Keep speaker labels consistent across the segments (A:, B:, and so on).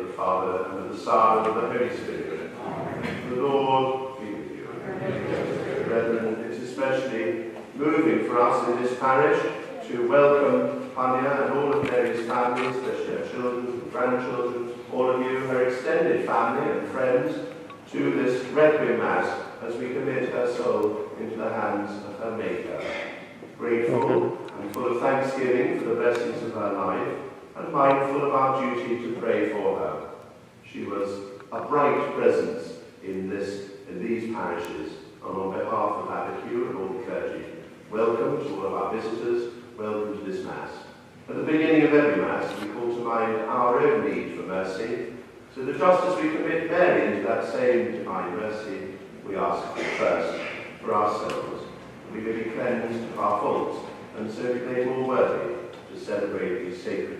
A: name of the Father, and of the Son, and of the Holy Spirit. Amen. The Lord be with you. Brethren, it is especially moving for us in this parish to welcome Panya and all of Mary's family, especially her children, grandchildren, all of you, her extended family and friends, to this Requiem Mass as we commit her soul into the hands of her Maker. Grateful mm-hmm. and full of thanksgiving for the blessings of her life, and mindful of our duty to pray for her. She was a bright presence in, this, in these parishes, and on behalf of Abiquiu and all the clergy, welcome to all of our visitors, welcome to this Mass. At the beginning of every Mass, we call to mind our own need for mercy, so that just as we commit Mary into that same divine mercy, we ask first for ourselves, we may be cleansed of our faults, and so be made more worthy to celebrate these sacred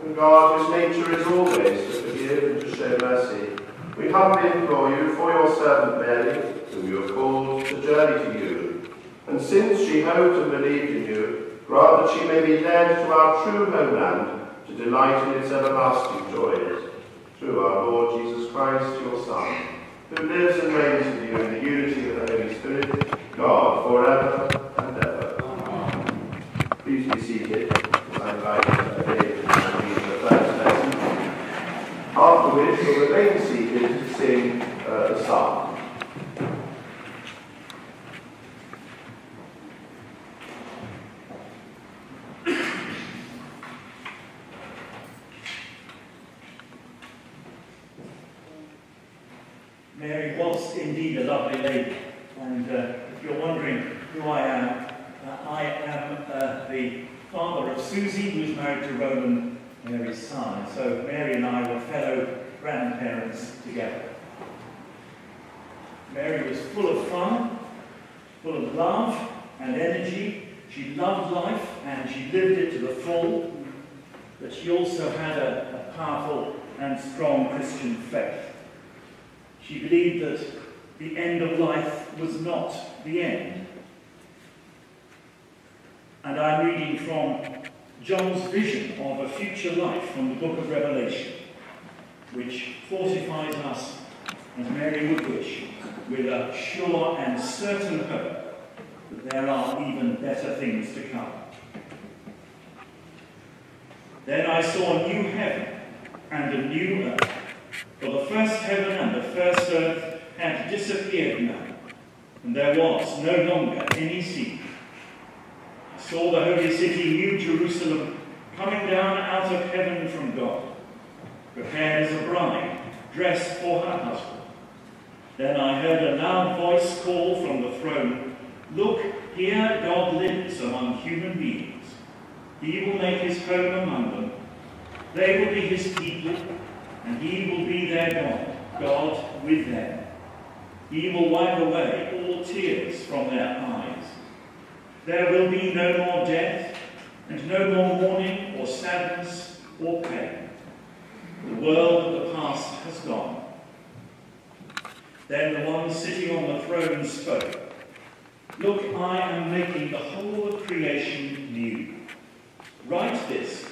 A: pray. God, whose nature is always to forgive and to show mercy, we humbly implore you for your servant Mary, whom you have called to journey to you. And since she hoped and believed in you, grant that she may be led to our true homeland to delight in its everlasting joys. Through our Lord Jesus Christ, your Son, who lives and reigns with you in the unity of the Holy Spirit, God, forever and ever. Amen. Please be seated. I invite David to read the first lesson. We'll remain seated to sing uh, the psalm.
B: Mary was indeed a lovely lady, and uh, if you're wondering who I am, uh, I am uh, the father of Susie, who's married to Roland, Mary's son. So Mary and I were fellow grandparents together. Mary was full of fun, full of love and energy. She loved life and she lived it to the full, but she also had a, a powerful and strong Christian faith. She believed that the end of life was not the end. And I'm reading from John's vision of a future life from the book of Revelation, which fortifies us, as Mary would wish, with a sure and certain hope that there are even better things to come. Then I saw a new heaven and a new earth. For the first heaven and the first earth had disappeared now, and there was no longer any sea. I saw the holy city, New Jerusalem, coming down out of heaven from God, prepared as a bride, dressed for her husband. Then I heard a loud voice call from the throne, Look, here God lives among human beings. He will make his home among them. They will be his people, and he will be their God, God with them. He will wipe away all tears from their eyes. There will be no more death, and no more mourning, or sadness, or pain. The world of the past has gone. Then the one sitting on the throne spoke. Look, I am making the whole of creation new. Write this,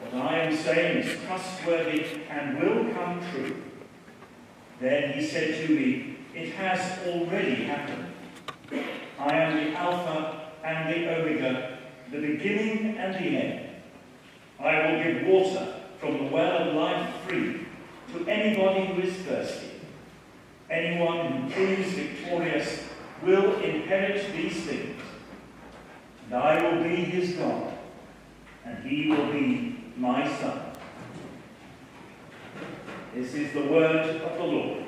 B: what
A: I am saying is trustworthy and will come true. Then he said to me, It has already happened. I am the Alpha and the Omega, the beginning and the end. I will give water from the well of life free to anybody who is thirsty. Anyone who proves victorious will inherit these things. And I will be his God, and he will be my son. This is the word of the Lord.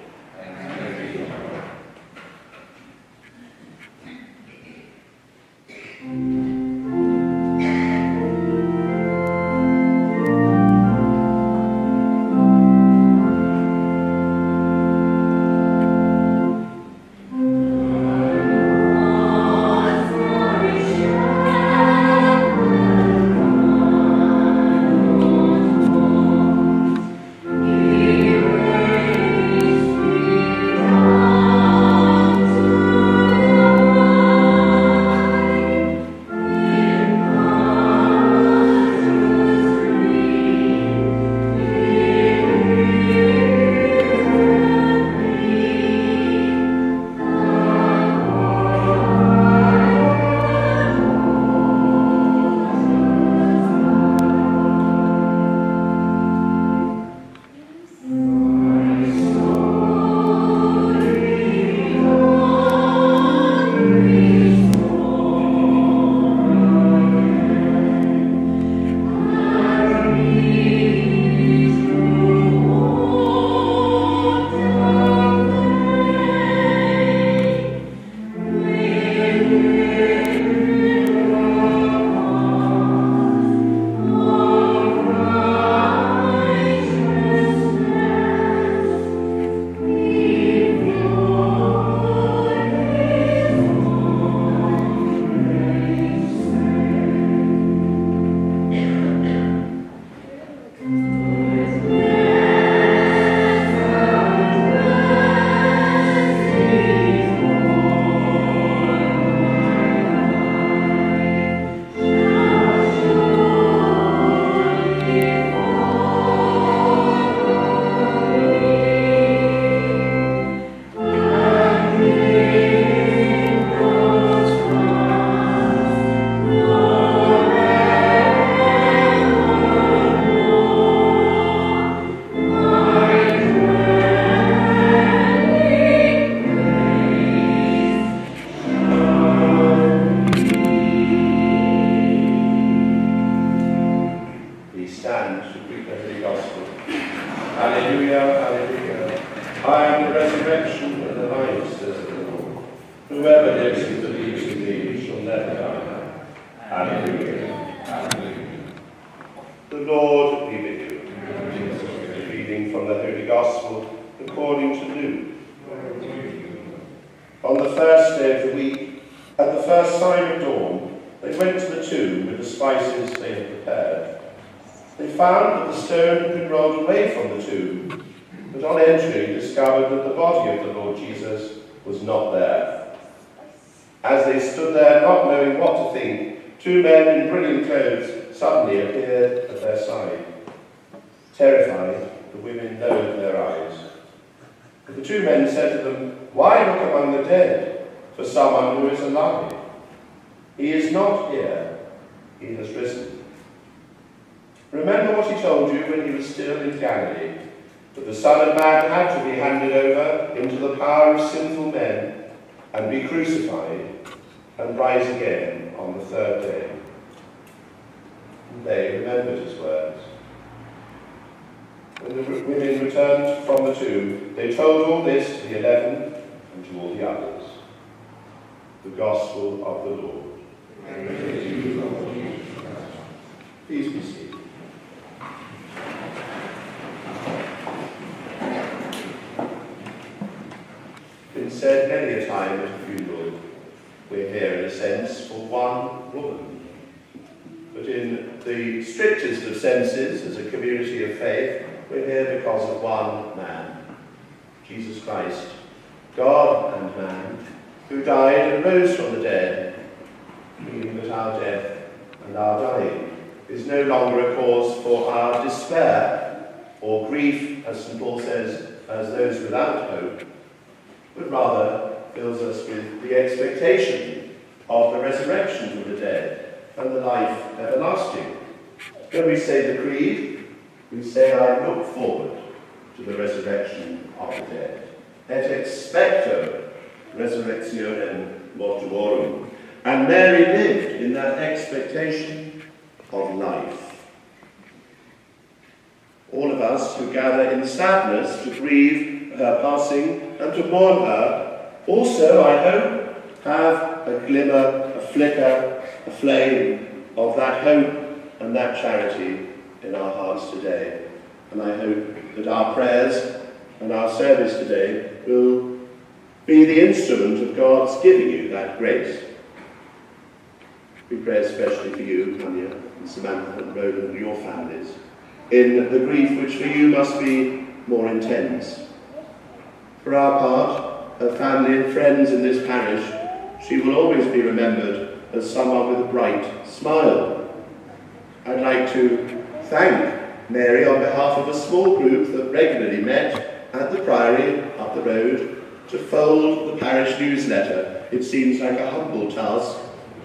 A: Thank Mary on behalf of a small group that regularly met at the Priory up the road to fold the parish newsletter. It seems like a humble task,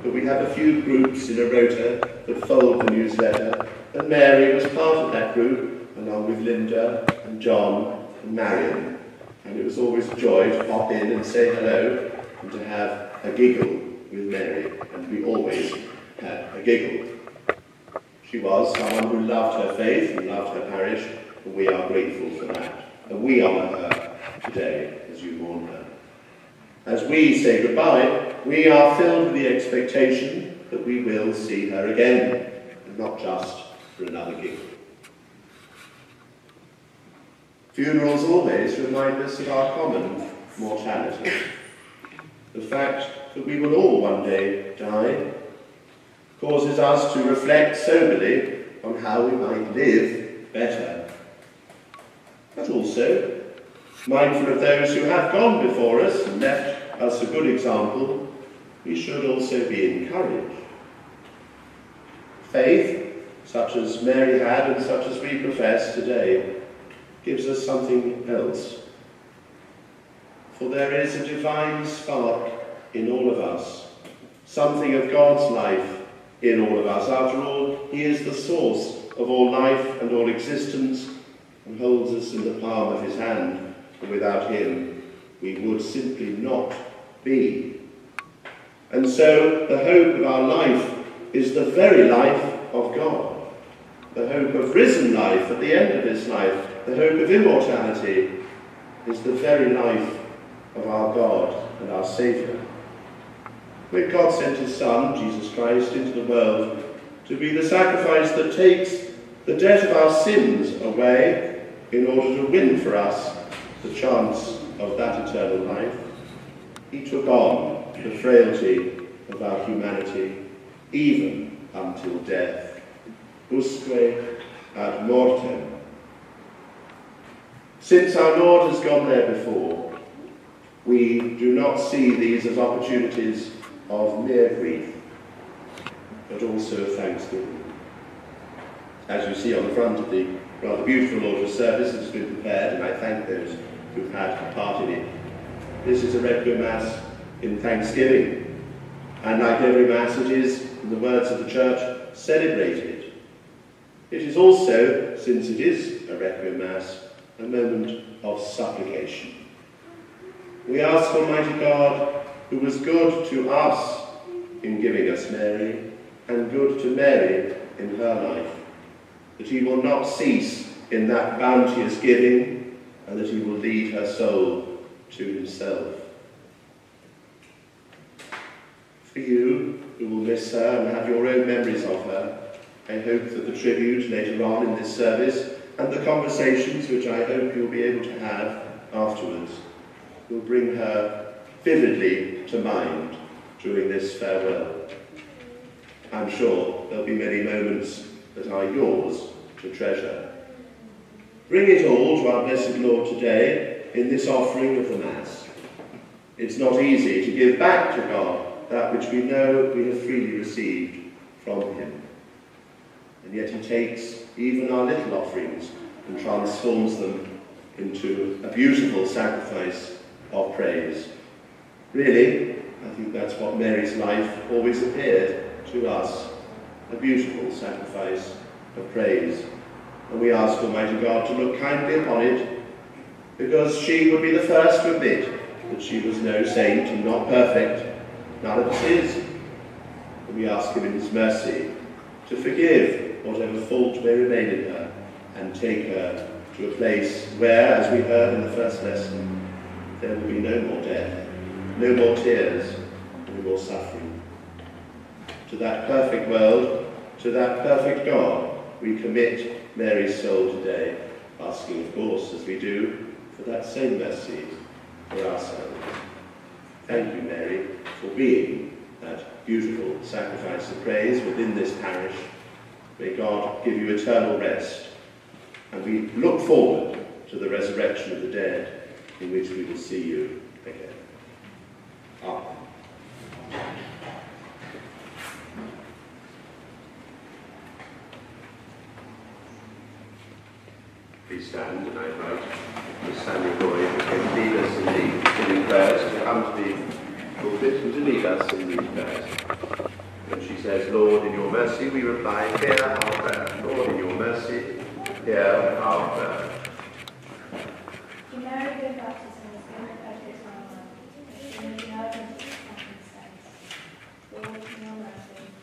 A: but we have a few groups in a rota that fold the newsletter, and Mary was part of that group, along with Linda and John and Marion. And it was always a joy to pop in and say hello and to have a giggle with Mary, and we always had a giggle. She was someone who loved her faith and loved her parish, and we are grateful for that. And we honour her today as you mourn her. As we say goodbye, we are filled with the expectation that we will see her again, and not just for another giggle. Funerals always remind us of our common mortality. The fact that we will all one day die causes us to reflect soberly on how we might live better. But also, mindful of those who have gone before us and left us a good example, we should also be encouraged. Faith, such as Mary had and such as we profess today, gives us something else. For there is a divine spark in all of us, something of God's life in all of us. After all, He is the source of all life and all existence and holds us in the palm of His hand. And without Him, we would simply not be. And so, the hope of our life is the very life of God. The hope of risen life at the end of this life, the hope of immortality, is the very life of our God and our Saviour. When God sent his Son, Jesus Christ, into the world to be the sacrifice that takes the debt of our sins away in order to win for us the chance of that eternal life, he took on the frailty of our humanity, even until death. Usque ad mortem. Since our Lord has gone there before, we do not see these as opportunities of mere grief, but also of thanksgiving. As you see on the front of the rather beautiful order of service that has been prepared, and I thank those who've had a part in it, this is a Requiem Mass in thanksgiving. And like every Mass, it is, in the words of the Church, celebrated. It is also, since it is a Requiem Mass, a moment of supplication. We ask Almighty God, who was good to us in giving us Mary, and good to Mary in her life, that he will not cease in that bounteous giving, and that he will lead her soul to himself. For you, who will miss her and have your own memories of her, I hope that the tribute later on in this service and the conversations which I hope you'll be able to have afterwards will bring her vividly to mind during this farewell. I'm sure there'll be many moments that are yours to treasure. Bring it all to our blessed Lord today in this offering of the Mass. It's not easy to give back to God that which we know we have freely received from him. And yet he takes even our little offerings and transforms them into a beautiful sacrifice of praise. Really, I think that's what Mary's life always appeared to us, a beautiful sacrifice of praise. And we ask Almighty God to look kindly upon it, because she would be the first to admit that she was no saint and not perfect, none of us is. And we ask him in his mercy to forgive whatever fault may remain in her and take her to a place where, as we heard in the first lesson, there will be no more death, no more tears, no more suffering. To that perfect world, to that perfect God, we commit Mary's soul today, asking, of course, as we do, for that same mercy for ourselves. Thank you, Mary, for being that beautiful sacrifice of praise within this parish. May God give you eternal rest. And we look forward to the resurrection of the dead, in which we will see you again. Amen. Please stand, and I invite the standing boy to lead us in the in prayers, to come to the and to lead us in these prayers. When she says, Lord, in your mercy, we reply, hear our prayer. Lord, in your mercy, hear our prayer.
C: In the inheritance of the saints. Lord, in your mercy.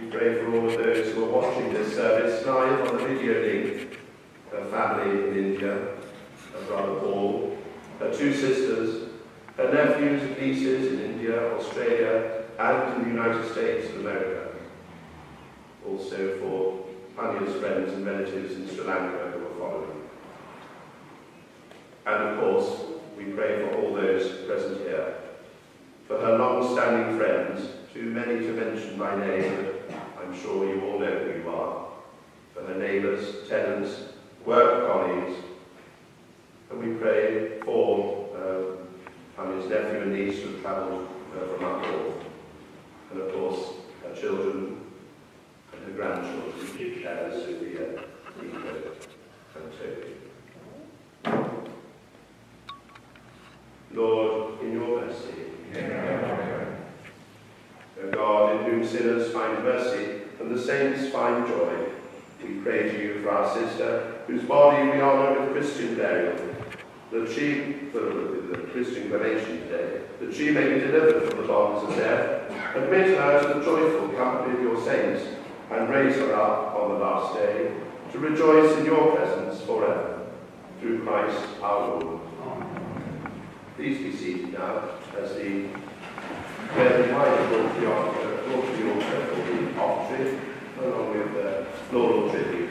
C: we
A: pray for all of those who are watching this service live on the video link, her family in India, her brother Paul, her two sisters, her nephews and nieces in India, Australia, and in the United States of America. Also for Panya's friends and relatives in Sri Lanka who are following. And of course, we pray for all those present here, for her long-standing friends, too many to mention by name, but I'm sure you all know who you are, for her neighbours, tenants, work colleagues, and we pray for um, Panya's nephew and niece who travelled uh, from north, and of course her children and her grandchildren, Claire, Sophia, Nico, and Toby. Lord, in your mercy, O God, in whom sinners find mercy and the saints find joy, we pray to you for sister, whose body we honour with Christian burial, that she, for the Christian cremation today, that she may be delivered from the bonds of death, admit her to the joyful company of your saints, and raise her up on the last day, to rejoice in your presence forever, through Christ our Lord. Please be seated now as the mind brought the altar, brought the altar for along with the laurel tributes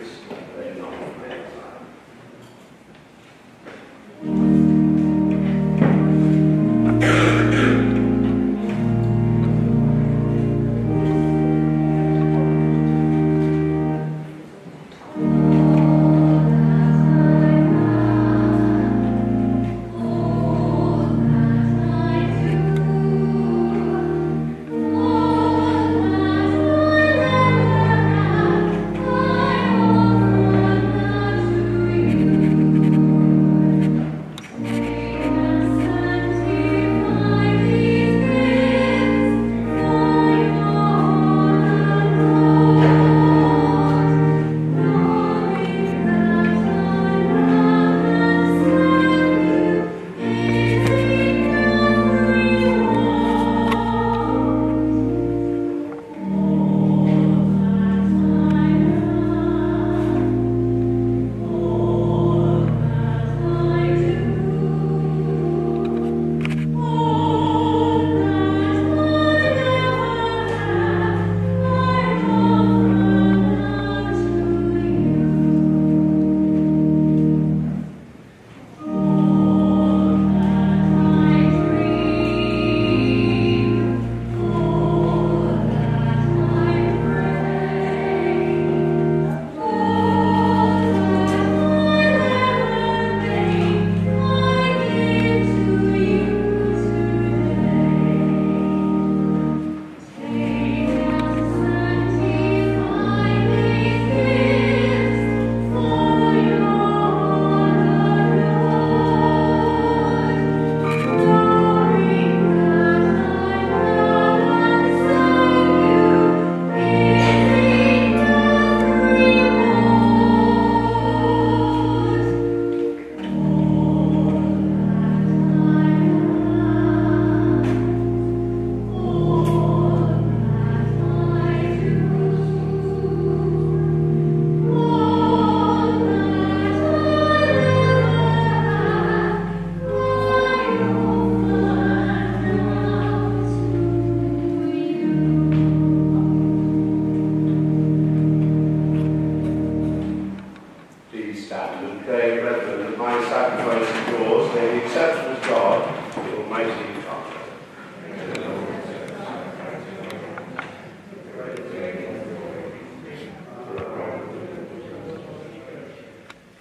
A: yours, may the exception of God, the
D: Almighty God.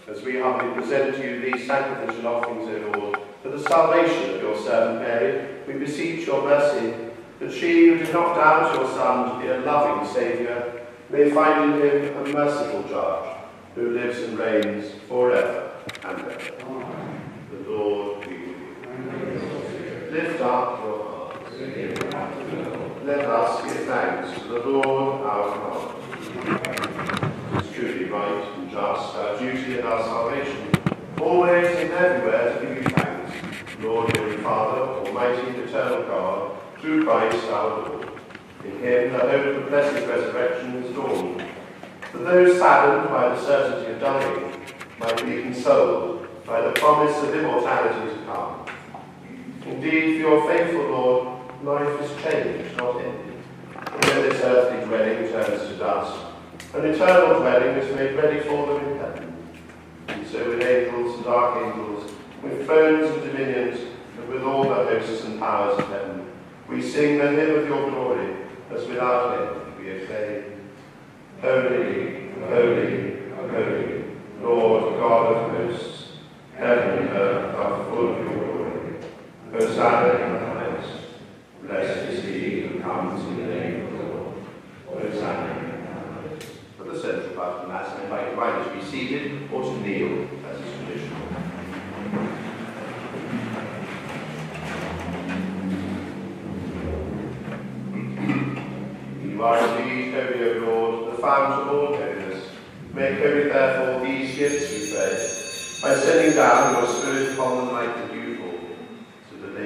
A: As we humbly present to you these sacrificial offerings, O Lord, for the salvation of your servant Mary, we beseech your mercy, that she who did not doubt your Son to be a loving Saviour, may find in him a merciful judge, who lives and reigns forever. Lift up your hearts. Let us give thanks to the Lord our God. It is truly right and just, our duty and our salvation, always and everywhere to give you thanks, Lord, Holy Father, Almighty and eternal God, through Christ our Lord. In him the hope of blessed resurrection is dawned, that those saddened by the certainty of dying might be consoled by the promise of immortality to come. Indeed, for your faithful Lord, life is changed, not ended. When this earthly dwelling turns to dust, an eternal dwelling is made ready for them in heaven. And so with angels and archangels, with thrones and dominions, and with all the hosts and powers of heaven, we sing the hymn of your glory, as without end we acclaim. Holy, holy, holy, Lord God of hosts, heaven and earth are full of your. Hosanna in the highest. Blessed is he who comes in the name of the Lord. Hosanna in the highest. For the central part of Mass, I invite you either to be seated or to kneel, as is traditional. You are indeed holy, O Lord, the fount of all holiness. Make holy, therefore, these gifts, we pray, by sending down your Spirit upon them like the dewfall, so that they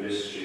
A: mystery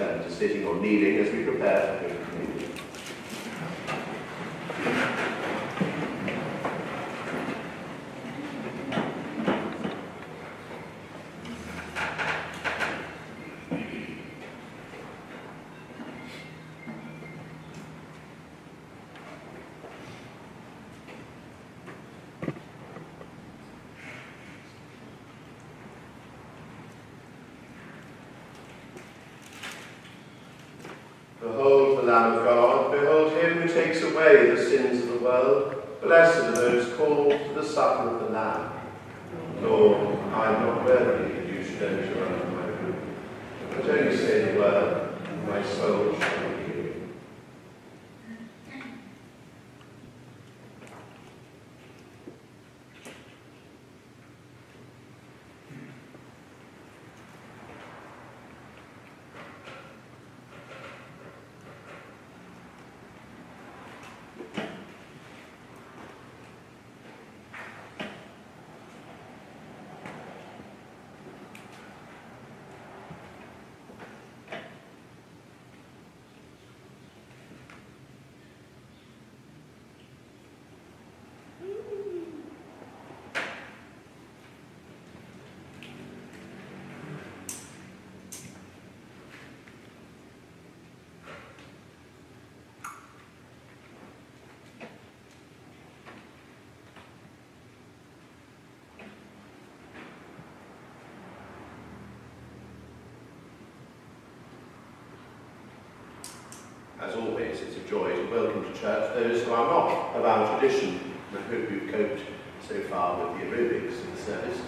A: stand, just sitting or kneeling as we prepare for communion. church, those who are not of our tradition, and I hope you've coped so far with the aerobics of the service.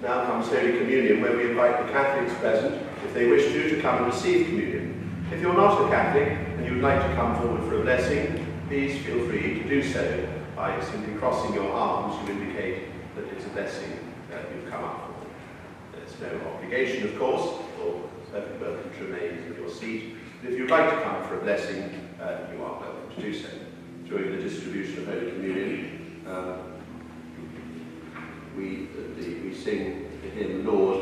A: Now comes Holy Communion, where we invite the Catholics present, if they wish to, to come and receive communion. If you're not a Catholic and you would like to come forward for a blessing, please feel free to do so by simply crossing your arms. You indicate that it's a blessing that you've come up for. There's no obligation, of course, or certainly welcome to remain in your seat. But if you'd like to come for a blessing, uh, you are welcome producing during the distribution of Holy Communion. Um, we, the, we sing the hymn, Lord,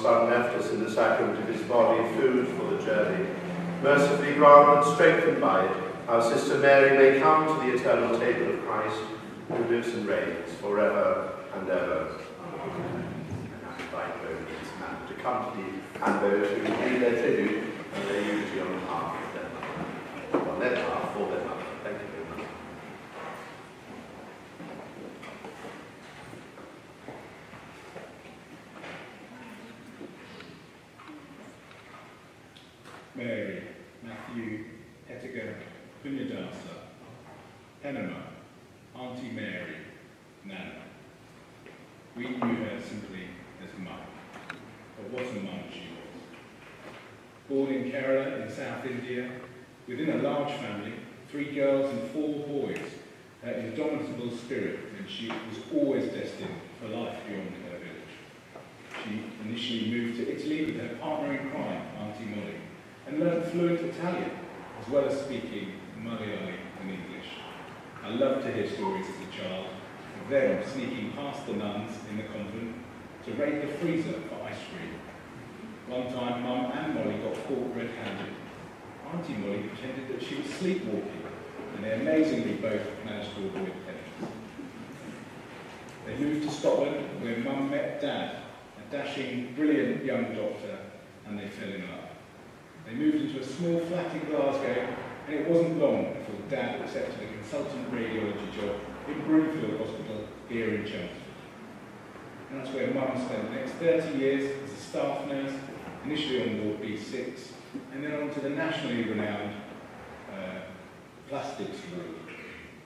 A: Son left us in the sacrament of his body food for the journey. Mercifully grant that, strengthened by it, our sister Mary may come to the eternal table of Christ, who lives and reigns forever and ever. Amen. And I invite those to come to the and those who pay their tribute and their unity on behalf of their mother. On their behalf, for their mother. Thank you very much.
D: Mary, Mathew, Hettige, Punnyadasa, Enema, Auntie Mary, Nana. We knew her simply as Mum, but what a mum she was. Born in Kerala in South India, within a large family, three girls and four boys, uh, her indomitable spirit and she was always destined for life beyond her village. She initially moved to Italy with her partner in crime, Auntie Molly, and learned fluent Italian, as well as speaking Malayali and English. I loved to hear stories as a child of them sneaking past the nuns in the convent to raid the freezer for ice cream. One time, Mum and Molly got caught red-handed. Auntie Molly pretended that she was sleepwalking, and they amazingly both managed to avoid penalties. They moved to Scotland, where Mum met Dad, a dashing, brilliant young doctor, and they fell in love. They moved into a small flat in Glasgow, and it wasn't long before Dad accepted a consultant radiology job in Broomfield Hospital here in Chelmsford. And that's where Mum spent the next 30 years as a staff nurse, initially on Ward B6, and then on to the nationally renowned uh, plastics ward.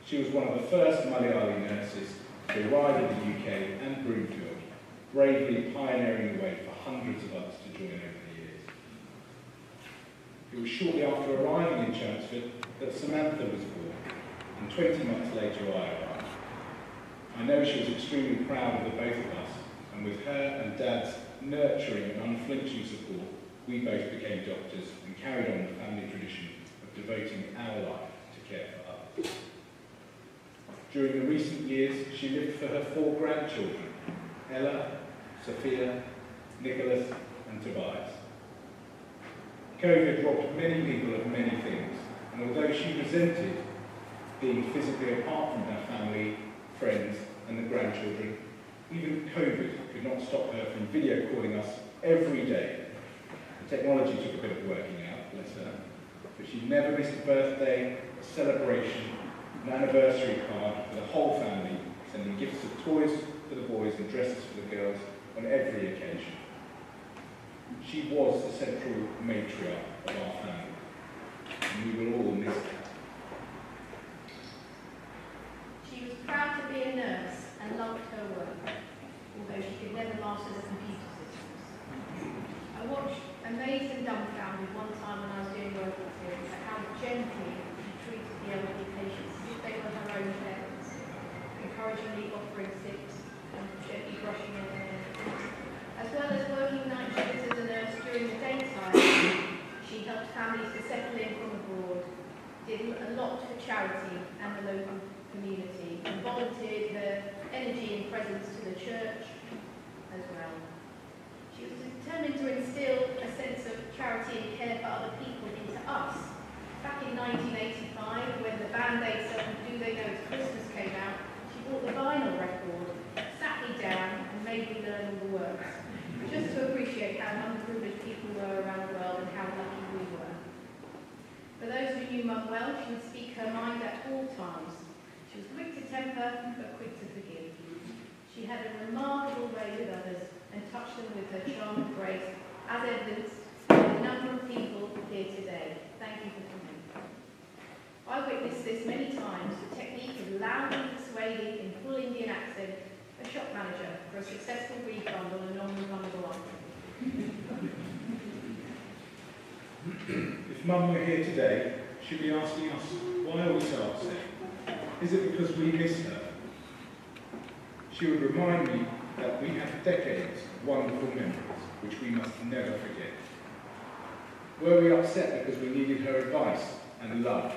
D: She was one of the first Malayali nurses to arrive in the UK and Broomfield, bravely pioneering the way for hundreds of others to join over the years. It was shortly after arriving in Chelmsford that Samantha was born, and 20 months later I arrived. I know she was extremely proud of the both of us, and with her and Dad's nurturing and unflinching support, we both became doctors and carried on the family tradition of devoting our life to care for others. During the recent years, she lived for her four grandchildren, Ella, Sophia, Nicholas, and Tobias. COVID robbed many people of many things, and although she resented being physically apart from her family, friends, and the grandchildren, even COVID could not stop her from video calling us every day. The technology took a bit of working out, bless her, but she never missed a birthday, a celebration, an anniversary card for the whole family, sending gifts of toys for the boys and dresses for the girls on every occasion. She was the central matriarch of our family, and we will all miss her.
E: She was proud to be a nurse and loved her work, although she could never master the computer systems. I watched, amazed and dumbfounded one time when I was doing work experience at how gently she treated the elderly patients as if they were her own parents, encouragingly offering sips and gently brushing their hair. As well as working night shifts as a nurse during the daytime, she helped families to settle in from abroad, did a lot for charity and the local community and volunteered her energy and presence to the church as well. She was determined to instill a sense of charity and care for other people into us. Back in 1985, when the Band-Aid song Do They Know It's Christmas came out, she bought the vinyl record, sat me down and made me learn all the words, just to appreciate how unprivileged people were around the world and how lucky we were. For those who knew Mum well, she would speak her mind at all times. She was quick to temper, but quick to forgive. She had a remarkable way with others and touched them with her charm and grace, as evidenced by the number of people here today. Thank you for coming. I witnessed this many times, the technique of loudly persuading in full Indian accent a shop manager for a successful refund on a non-refundable item.
D: If Mum were here today, she'd be asking us, why are we so upset? Is it because we miss her? She would remind me that we have decades of wonderful memories, which we must never forget. Were we upset because we needed her advice and love?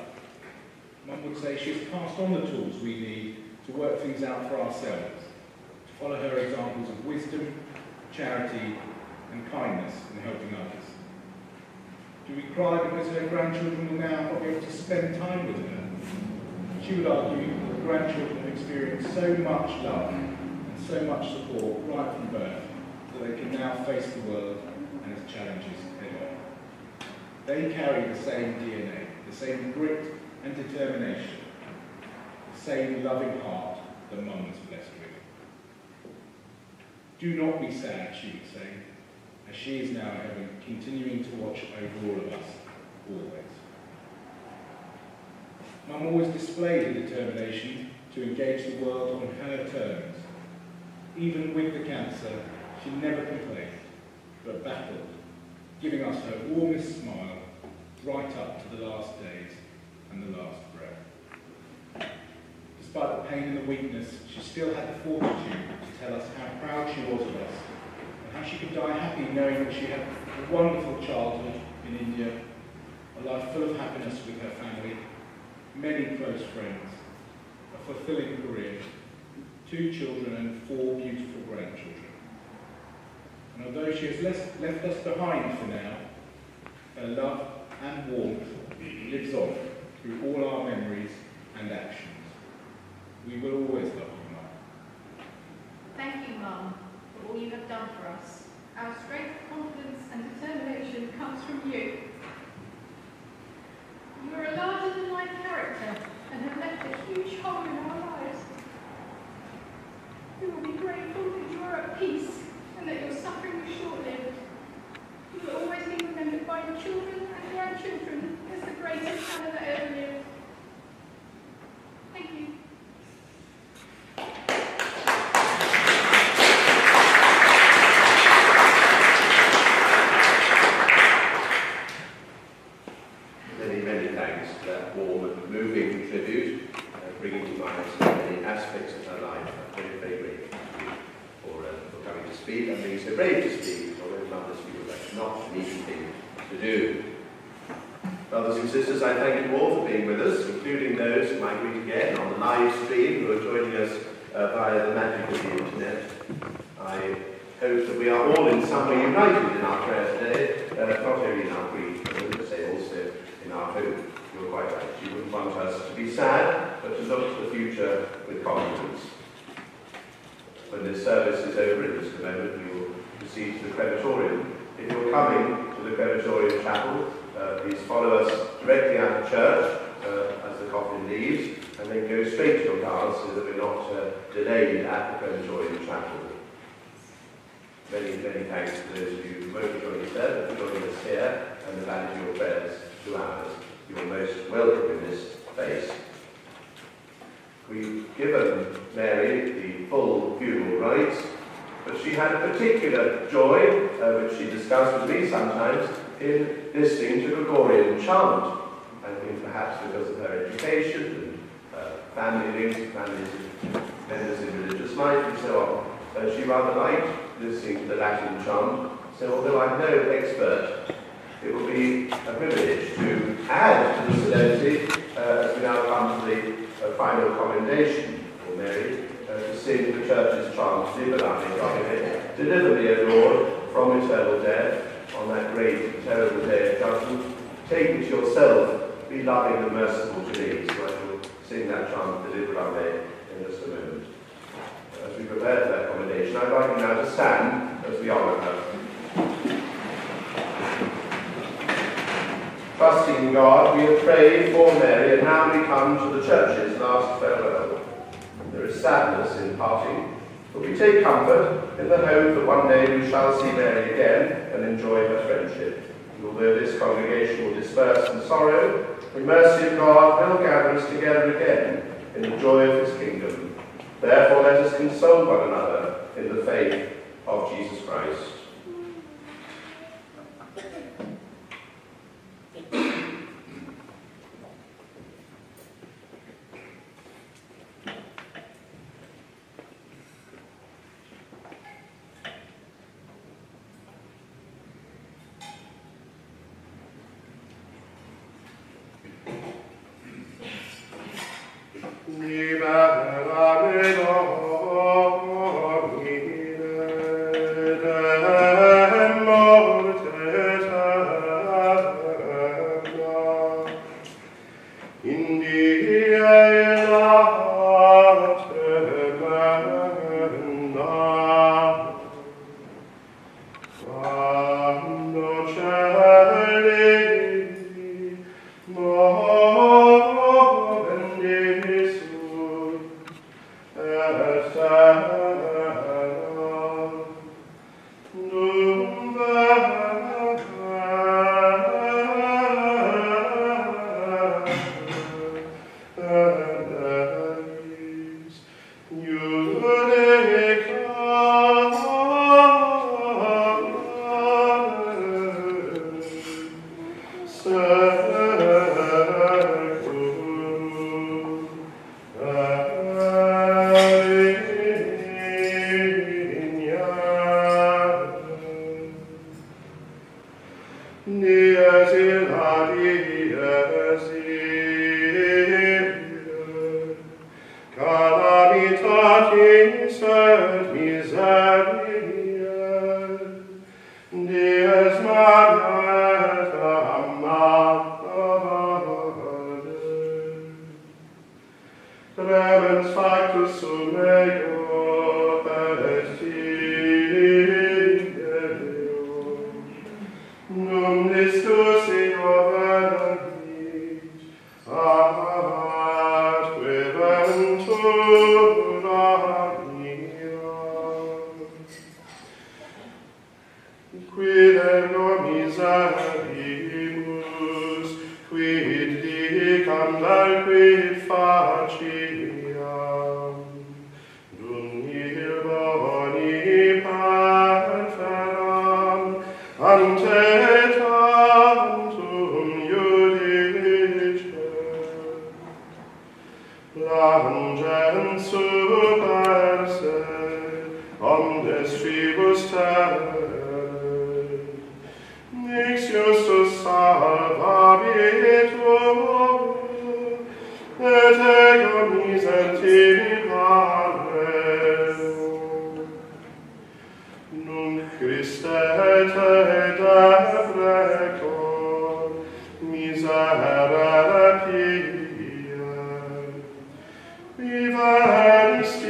D: Mum would say she has passed on the tools we need to work things out for ourselves, to follow her examples of wisdom, charity, and kindness in helping others? Do we cry because her grandchildren will now not be able to spend time with her? She would argue that grandchildren have experienced so much love and so much support right from birth that they can now face the world and its challenges head on. They carry the same DNA, the same grit and determination, the same loving heart that Mum was blessed with. Do not be sad, she would say, as she is now continuing to watch over all of us, always. Mum always displayed a determination to engage the world on her terms. Even with the cancer, she never complained, but battled, giving us her warmest smile right up to the last days and the last breath. Despite the pain and the weakness, she still had the fortitude to tell us how proud she was of us and how she could die happy knowing that she had a wonderful childhood in India, a life full of happiness with her family, many close friends, a fulfilling career, two children and four beautiful grandchildren. And although she has left, us behind for now, her love and warmth lives on through all our memories and actions. We will always love you, Mum.
E: Thank you, Mum, for all you have done for us. Our strength, confidence and determination comes from you. You are a larger-than-life character and have left a huge hole in our lives. We will be grateful that you are at peace and that your suffering was short-lived. You will always be remembered by your children and grandchildren as the greatest Hannah that ever lived. Thank you.
A: Many, many thanks for that warm and moving tribute, uh, bringing to mind so many aspects of her life. I'm very, very grateful to you for, uh, for coming to speak and being so brave to speak, although mothers feel that's not an easy thing to do. Brothers and sisters, I thank you all for being with us, including those who I greet again on the live stream who are joining us uh, via the magic of the internet. I hope that we are all in some way united in our prayer today, uh, not only in our grief, but I say also in our hope. You're quite right. You wouldn't want us to be sad, but to look to the future with confidence. When this service is over in just a moment, we will proceed to the crematorium. If you're coming to the crematorium chapel, uh, follow us directly out of church uh, as the coffin leaves, and then go straight to your cars so that we're not uh, delayed at the crematorium chapel. Many, many thanks to those of you who won't joining us there, but joining us here, and the value of your prayers to ours. You are most welcome in this place. We've given Mary the full funeral rites, but she had a particular joy, uh, which she discussed with me sometimes, in listening to Gregorian chant. I think perhaps because of her education and uh, family links, families members in religious life and so on. Uh, she rather liked listening to the Latin chant. So although I'm no expert, it will be a privilege to add to the solemnity uh, as we now come to the uh, final commendation for Mary, uh, to sing the church's chant, deliver me, O Lord, from eternal death, on that great terrible day of judgment. Take it yourself, be loving and merciful to me. So I will sing that chant, Libera me, in just a moment. As we prepare for that commendation, I'd like you now to stand as we honour her. Trusting in God, we have prayed for Mary, and now we come to the church's last farewell. There is sadness in parting, but we take comfort in the hope that one day we shall see Mary again and enjoy her friendship. And although this congregation will disperse in sorrow, the mercy of God will gather us together again in the joy of his kingdom. Therefore, let us console one another in the faith of Jesus Christ. Viveris ire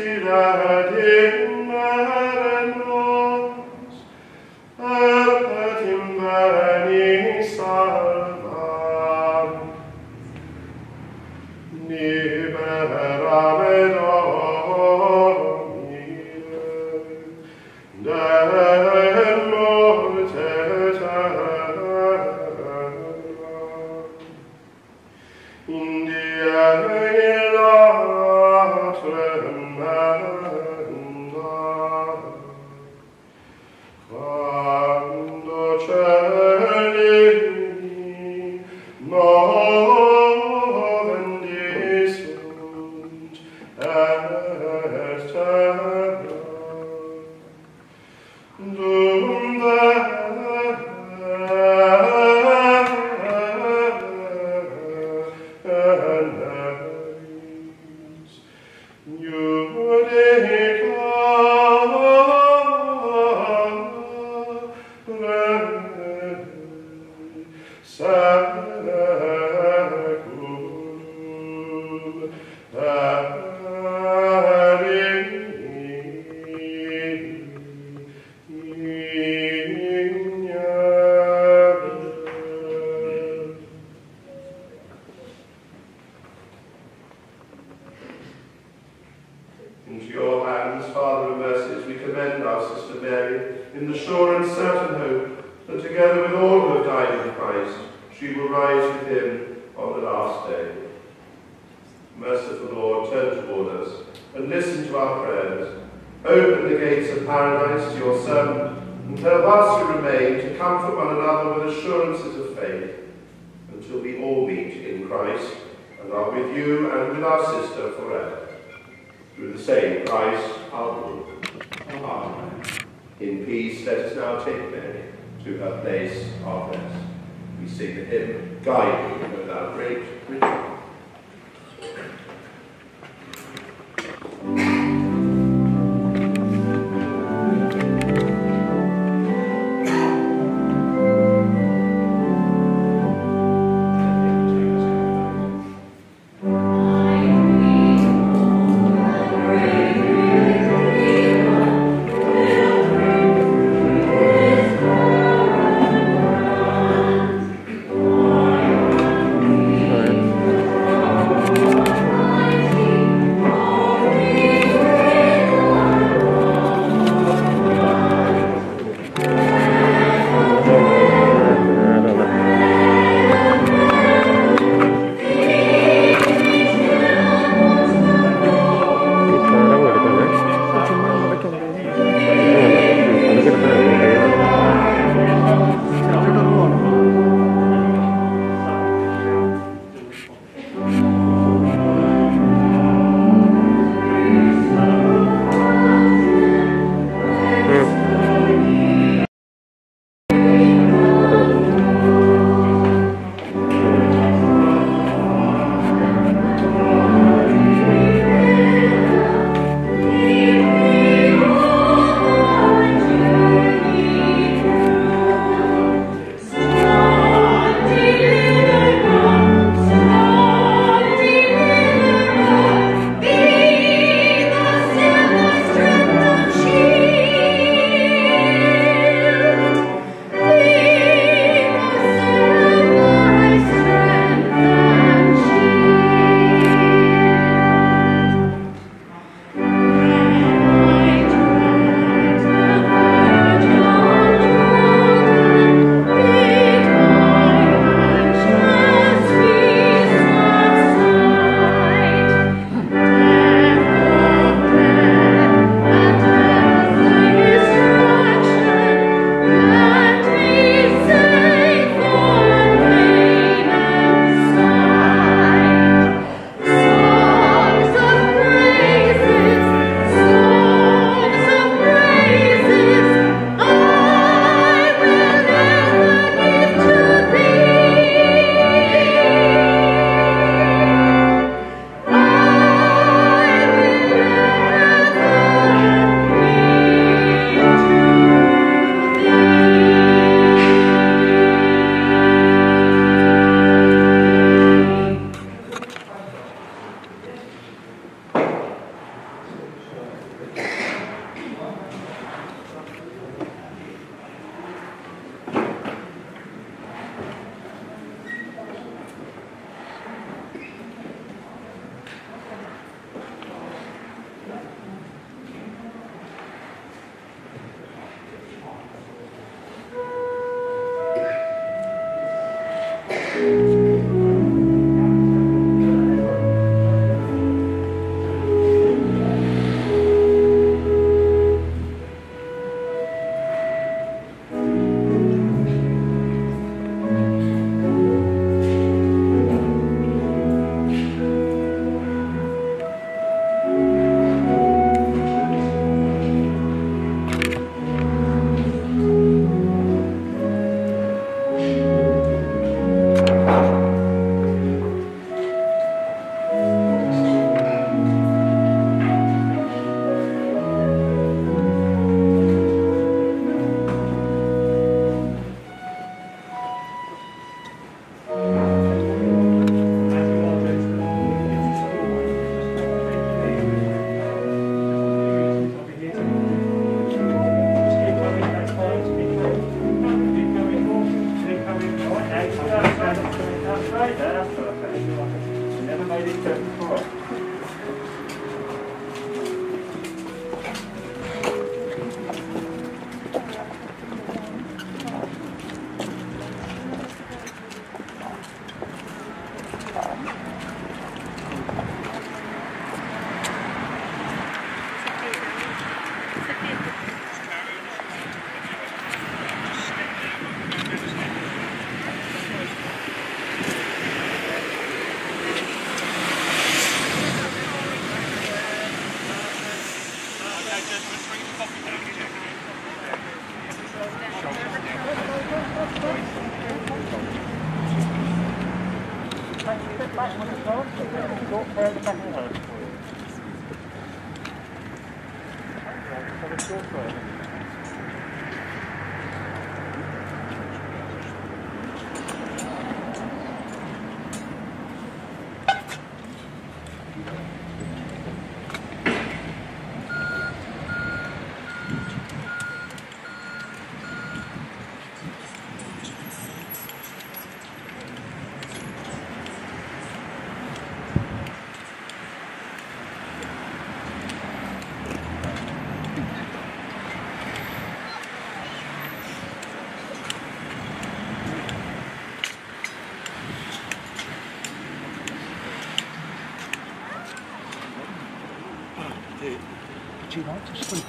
F: Bye,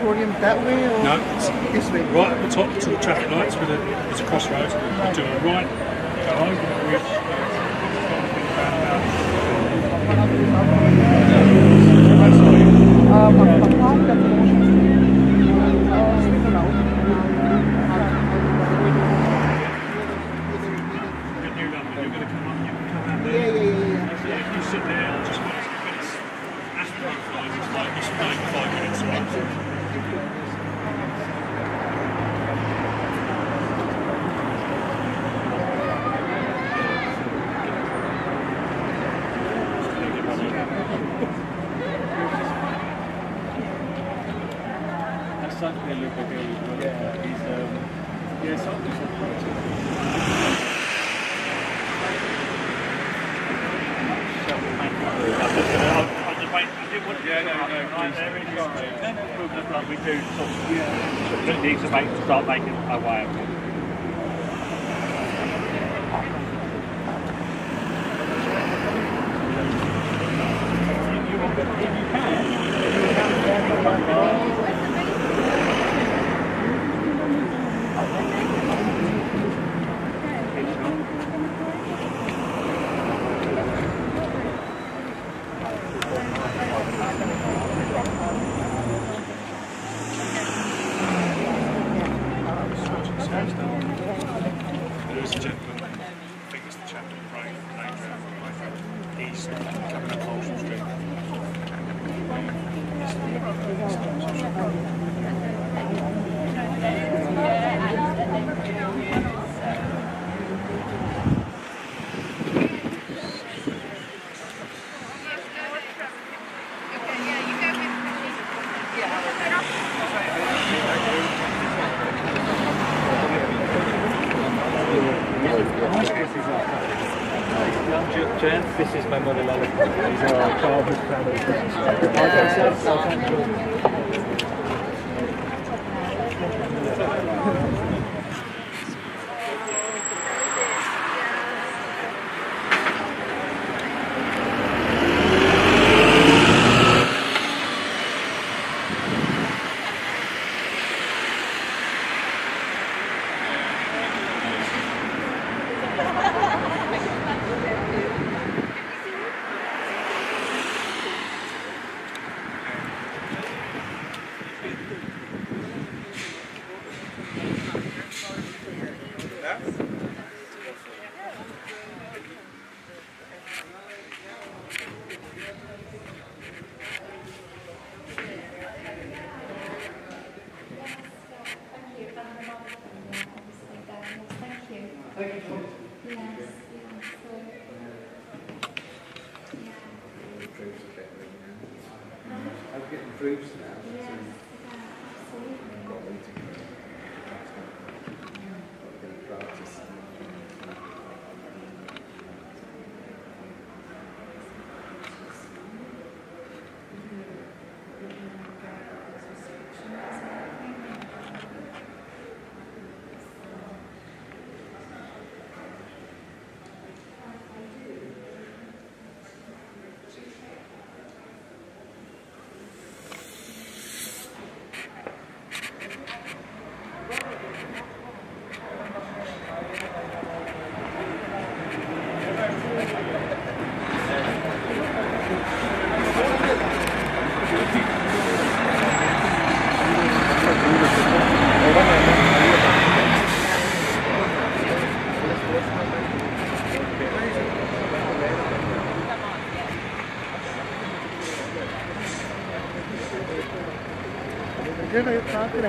G: auditorium that way or
C: no,
G: this way?
C: Right at the top to the traffic lights but it's there's a crossroads. You do a right
H: Hayır, kalk bir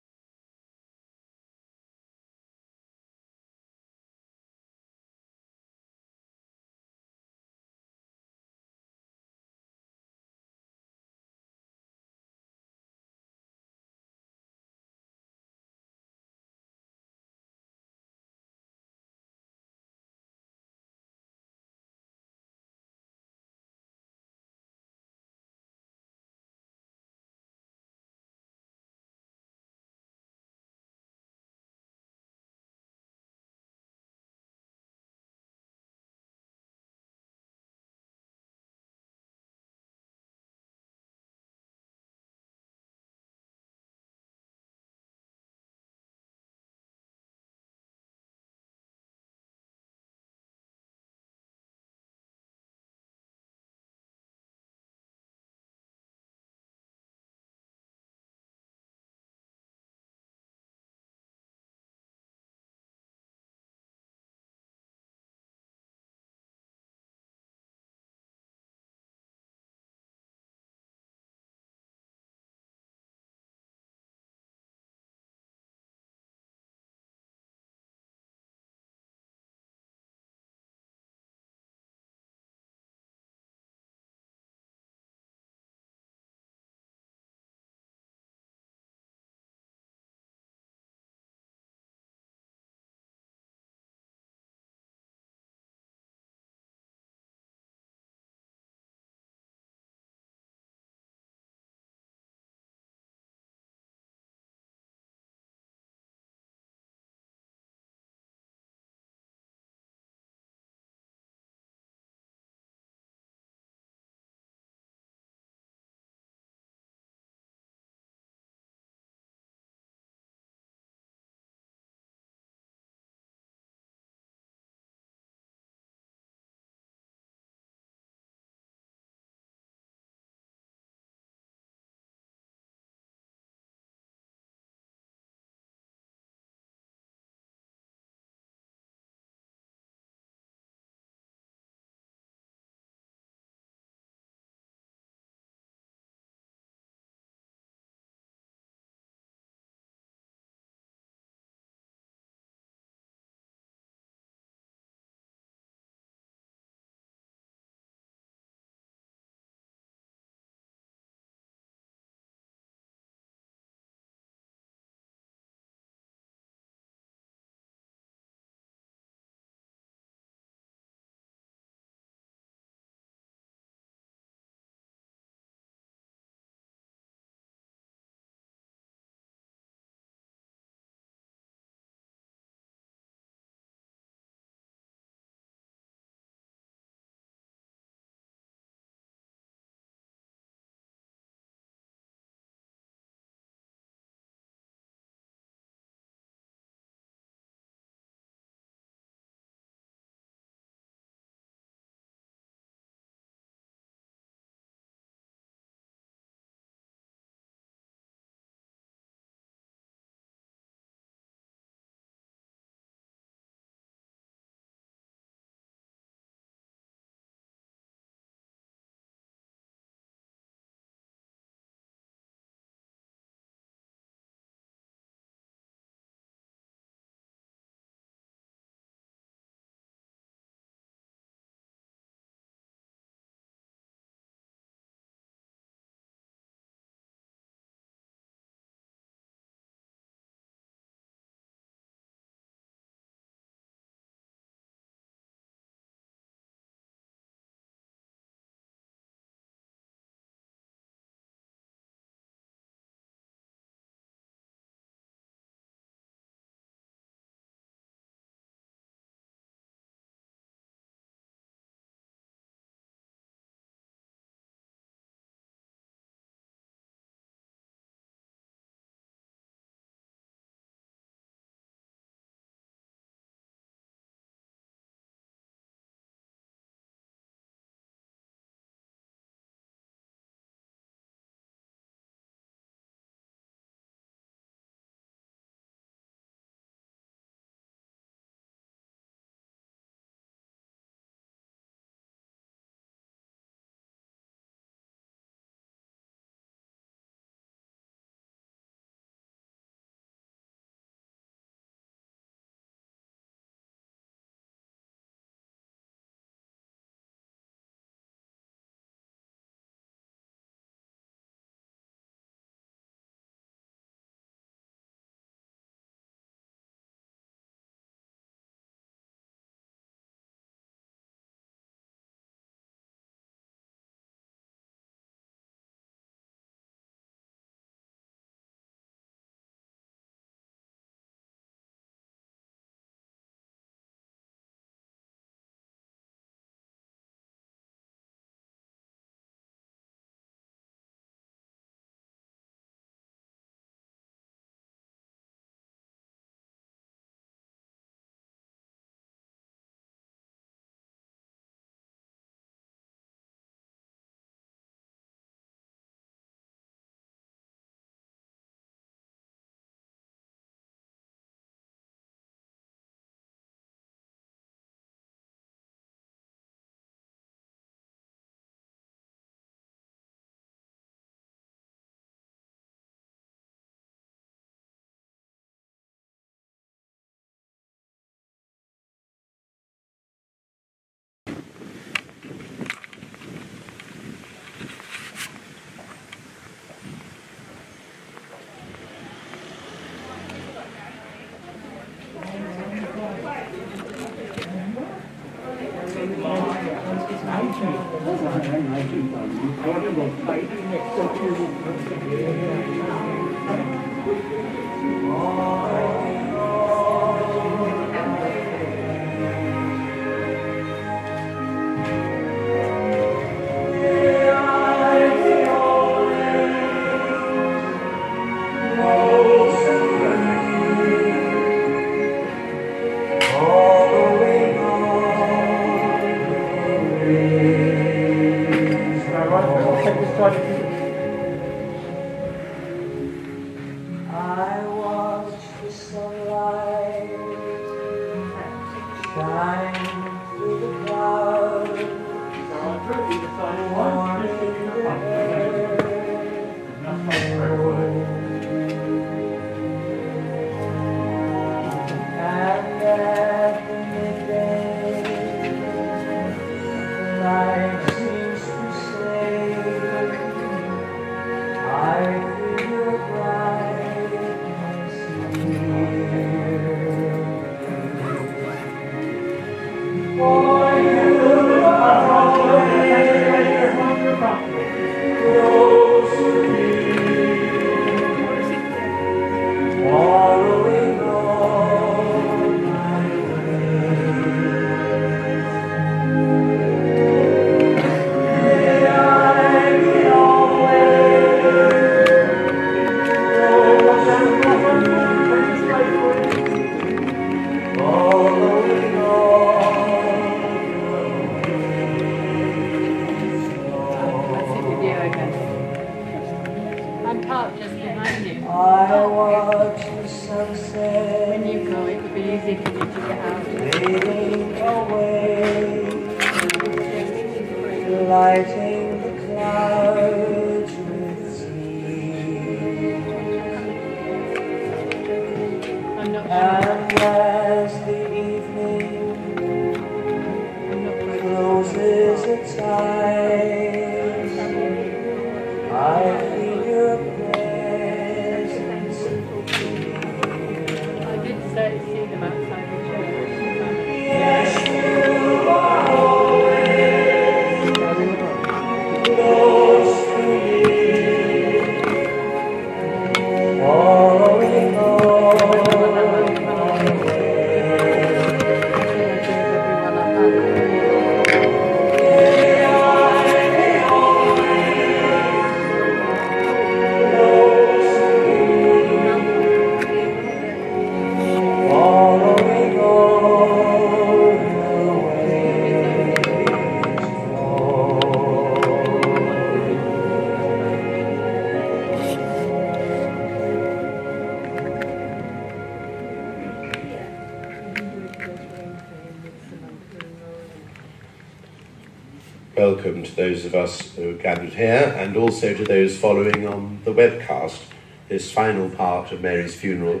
H: also to those following on the webcast, this final part of Mary's funeral,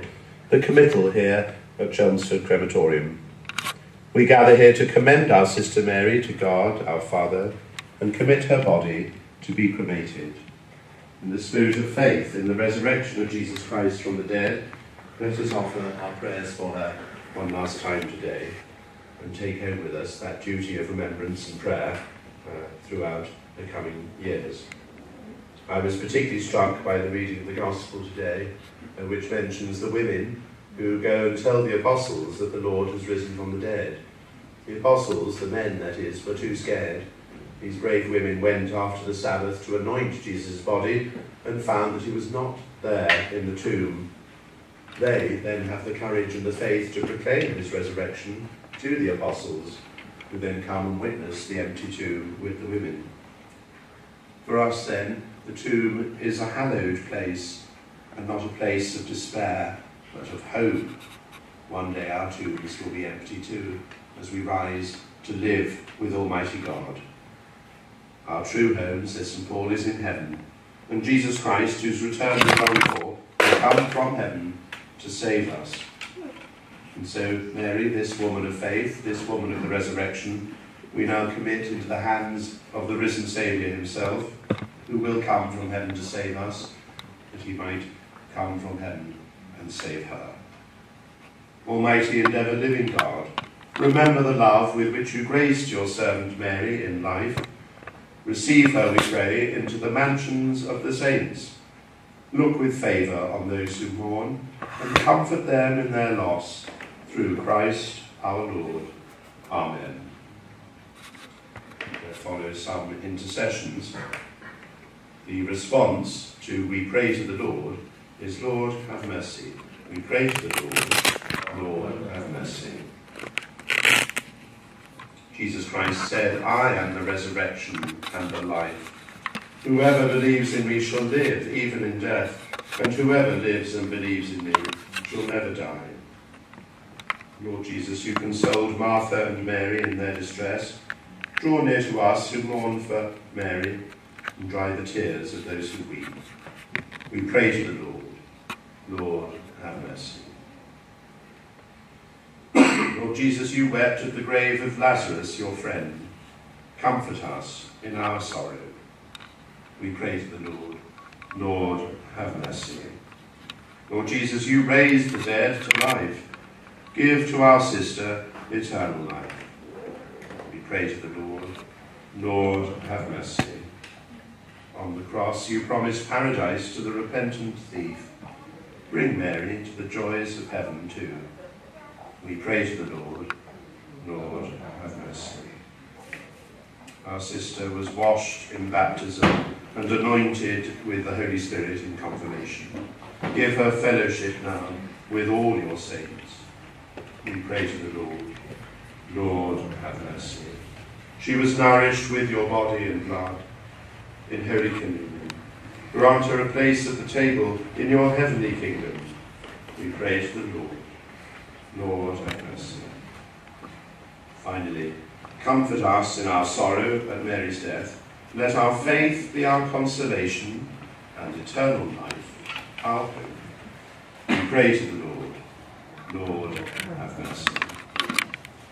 H: the committal here at Chelmsford Crematorium. We gather here to commend our Sister Mary to God, our Father, and commit her body to be cremated. In the spirit of faith in the resurrection of Jesus Christ from the dead, let us offer our prayers for her one last time today and take home with us that duty of remembrance and prayer uh, throughout the coming years. I was particularly struck by the reading of the Gospel today, uh, which mentions the women who go and tell the apostles that the Lord has risen from the dead. The apostles, the men that is, were too scared. These brave women went after the Sabbath to anoint Jesus' body and found that he was not there in the tomb. They then have the courage and the faith to proclaim his resurrection to the apostles, who then come and witness the empty tomb with the women. For us, then, the tomb is a hallowed place, and not a place of despair, but of hope. One day our tombs will be empty too, as we rise to live with Almighty God. Our true home, says St. Paul, is in heaven, and Jesus Christ, whose return we long for, will come from heaven to save us. And so, Mary, this woman of faith, this woman of the resurrection, we now commit into the hands of the risen Saviour himself, who will come from heaven to save us, that he might come from heaven and save her. Almighty and ever living God, remember the love with which you graced your servant Mary in life,
A: Receive her, we pray, into the mansions of the saints. Look with favour on those who mourn, and comfort them in their loss, through Christ our Lord. Amen. There follows some intercessions. The response to We Pray to the Lord is Lord, have mercy. We pray to the Lord, Lord, have mercy. Jesus Christ said, I am the resurrection and the life. Whoever believes in me shall live, even in death, and whoever lives and believes in me shall never die. Lord Jesus, you consoled Martha and Mary in their distress. Draw near to us who mourn for Mary and dry the tears of those who weep. We pray to the Lord. Lord, have mercy. Lord Jesus, you wept at the grave of Lazarus, your friend. Comfort us in our sorrow. We pray to the Lord. Lord, have mercy. Lord Jesus, you raised the dead to life. Give to our sister eternal life. We pray to the Lord. Lord, have mercy. On the cross, you promised paradise to the repentant thief. Bring Mary to the joys of heaven too. We pray to the Lord. Lord, have mercy. Our sister was washed in baptism and anointed with the Holy Spirit in confirmation. Give her fellowship now with all your saints. We pray to the Lord. Lord, have mercy. She was nourished with your body and blood in Holy Communion. Grant her a place at the table in your heavenly kingdom. We pray to the Lord. Lord, have mercy. Finally, comfort us in our sorrow at Mary's death. Let our faith be our consolation and eternal life our hope. We pray to the Lord. Lord, have mercy.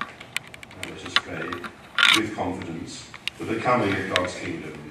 A: Now let us pray with confidence for the coming of God's kingdom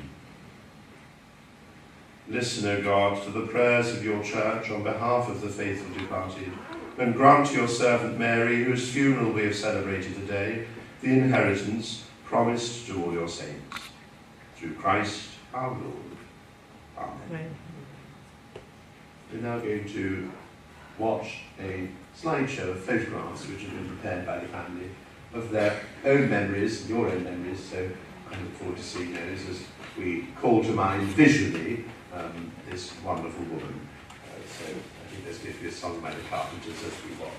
A: Listen, O God, to the prayers of your church on behalf of the faithful departed, and grant to your servant Mary, whose funeral we have celebrated today, the inheritance promised to all your saints. Through Christ our Lord. Amen. We're now going to watch a slideshow of photographs which have been prepared by the family of their own memories, your own memories, so I look forward to seeing those as we call to mind visually um, this wonderful woman. Uh, so I think there's going to be a song by the Carpenters as we watch.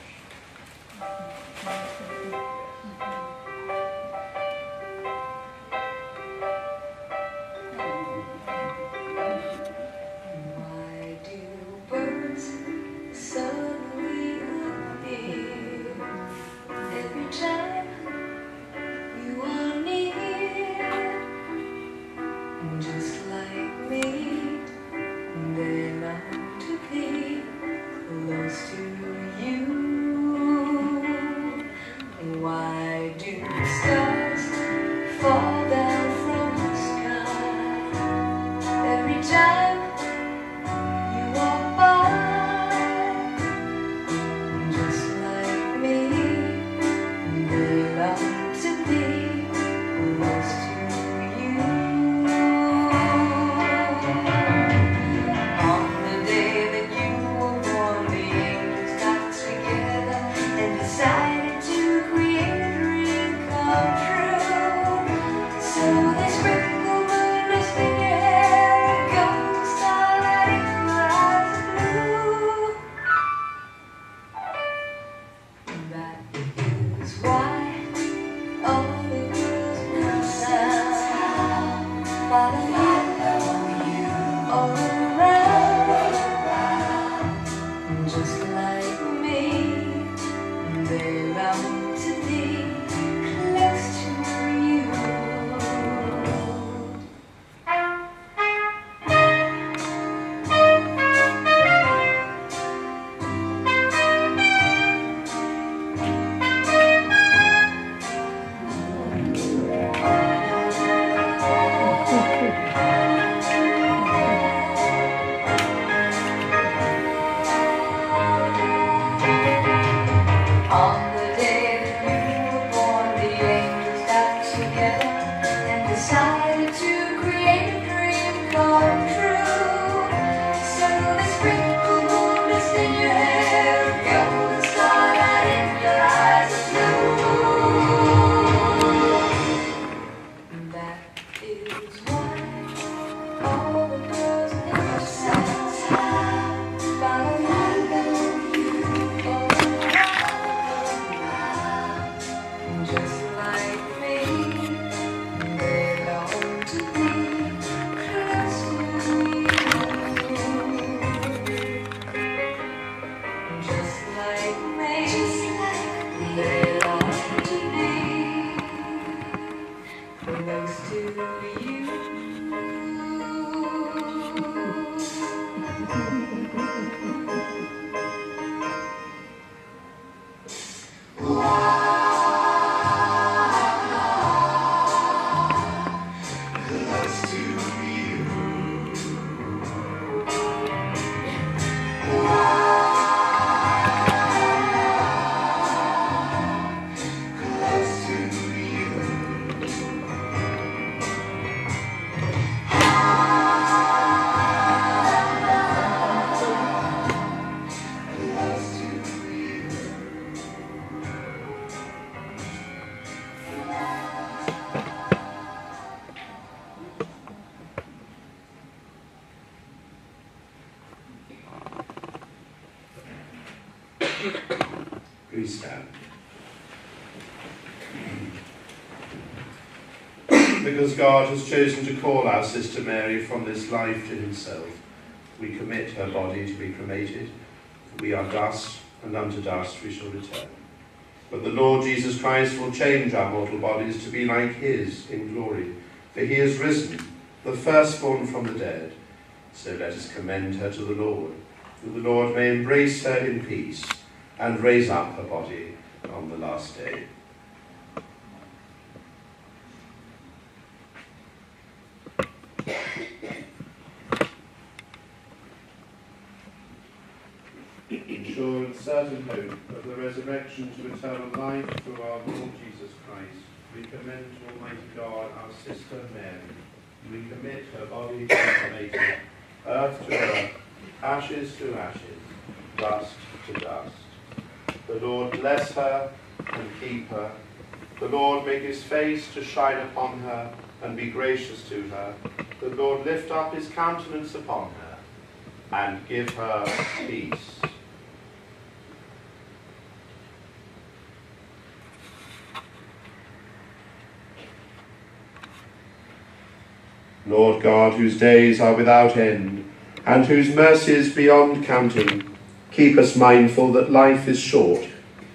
A: Because God has chosen to call our sister Mary from this life to himself, we commit her body to be cremated. We are dust, and unto dust we shall return. But the Lord Jesus Christ will change our mortal bodies to be like his in glory, for he is risen, the firstborn from the dead. So let us commend her to the Lord, that the Lord may embrace her in peace and raise up her body on the last day. Sure and certain hope of the resurrection to eternal life through our Lord Jesus Christ, we commend to Almighty God our sister Mary. We commit her body to be cremated, earth to earth, ashes to ashes, dust to dust. The Lord bless her and keep her. The Lord make his face to shine upon her and be gracious to her. The Lord lift up his countenance upon her and give her peace. Lord God, whose days are without end, and whose mercies beyond counting, keep us mindful that life is short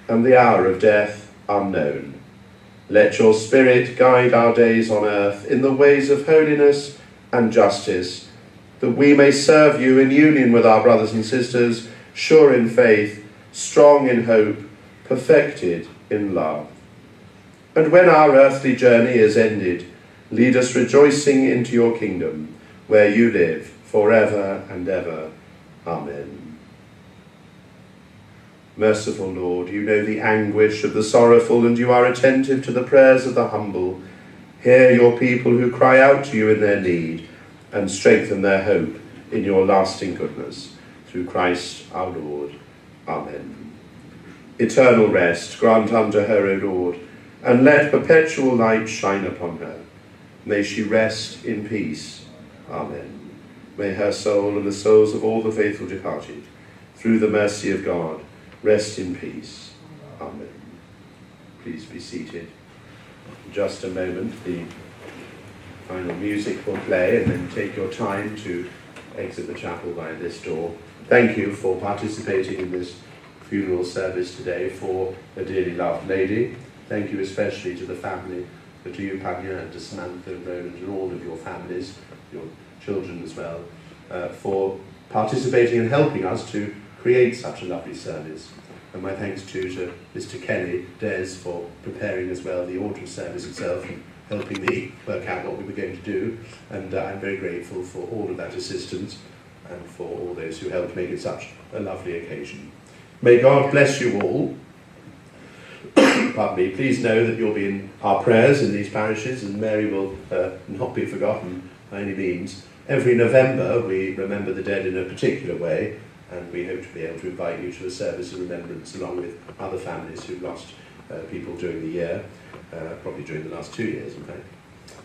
A: and the hour of death unknown. Let your Spirit guide our days on earth in the ways of holiness and justice, that we may serve you in union with our brothers and sisters, sure in faith, strong in hope, perfected in love. And when our earthly journey is ended, lead us rejoicing into your kingdom, where you live forever and ever. Amen. Merciful Lord, you know the anguish of the sorrowful, and you are attentive to the prayers of the humble. Hear your people who cry out to you in their need, and strengthen their hope in your lasting goodness. Through Christ our Lord. Amen. Eternal rest grant unto her, O Lord, and let perpetual light shine upon her. May she rest in peace. Amen. May her soul and the souls of all the faithful departed, through the mercy of God, rest in peace. Amen. Please be seated. In just a moment, the final music will play, and then take your time to exit the chapel by this door. Thank you for participating in this funeral service today for a dearly loved lady. Thank you especially to the family, to you, Panya, and to Samantha and Roland, and all of your families, your children as well, uh, for participating and helping us to create such a lovely service. And my thanks too to Mr. Kelly Des for preparing as well the autumn service itself helping me work out what we were going to do. And uh, I'm very grateful for all of that assistance and for all those who helped make it such a lovely occasion. May God bless you all. Pardon me. Please know that you'll be in our prayers in these parishes, and Mary will uh, not be forgotten by any means. Every November, we remember the dead in a particular way, and we hope to be able to invite you to a service of remembrance along with other families who've lost uh, people during the year, uh, probably during the last two years, in fact.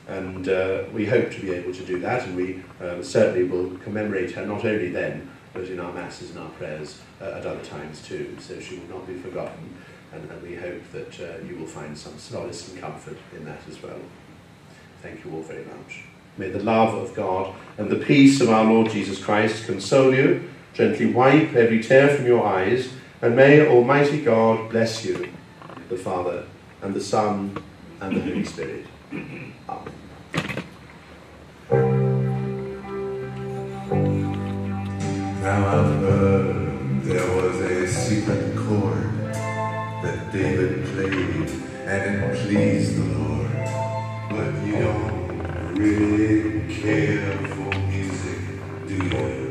A: And uh, we hope to be able to do that, and we uh, certainly will commemorate her not only then, but in our masses and our prayers uh, at other times too, so she will not be forgotten. And, and we hope that uh, you will find some solace and comfort in that as well. Thank you all very much. May the love of God and the peace of our Lord Jesus Christ console you, gently wipe every tear from your eyes, and may Almighty God bless you, the Father, and the Son, and the Holy Spirit. Amen.
I: Now I've heard there was a secret chord that David played, and it pleased the Lord. But you don't really care for music, do you?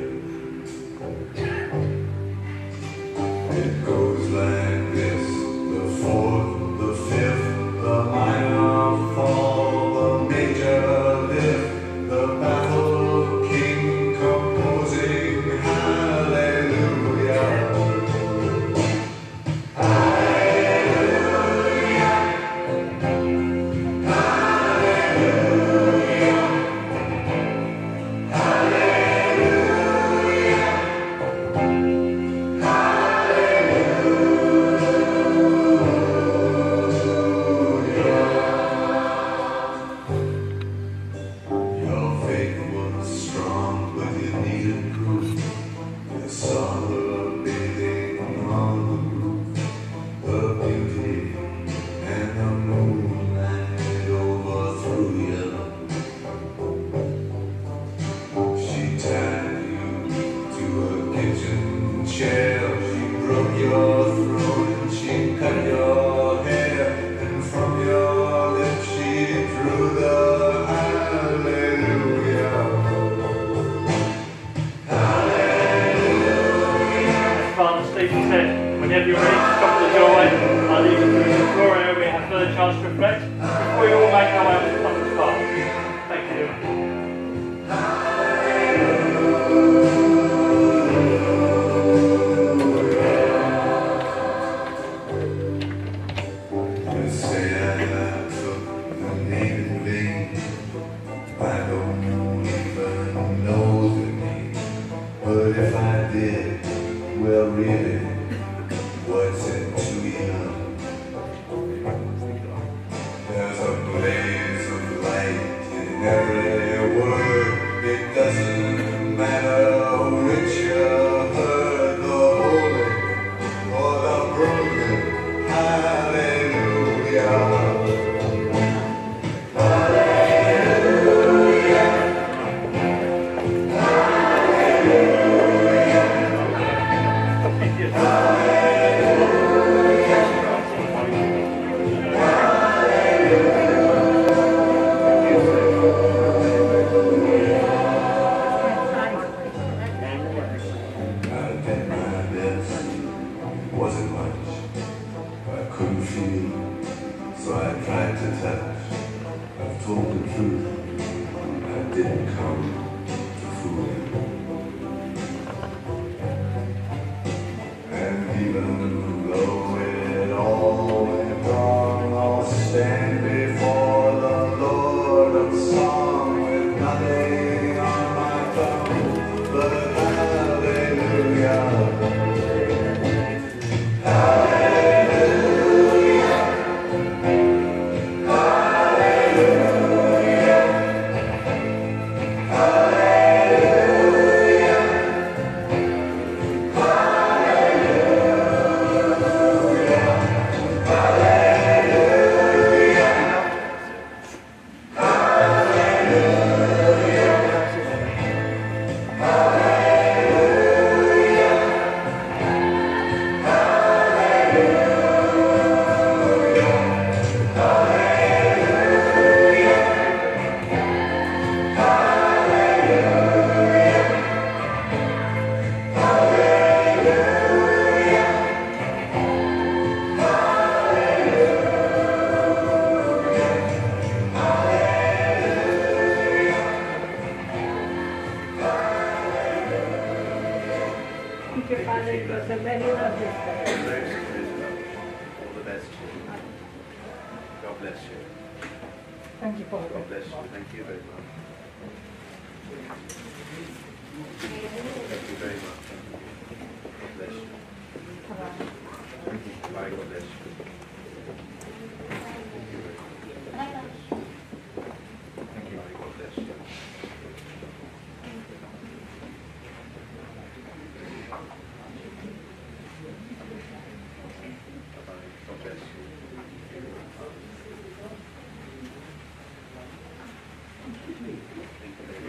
J: Thank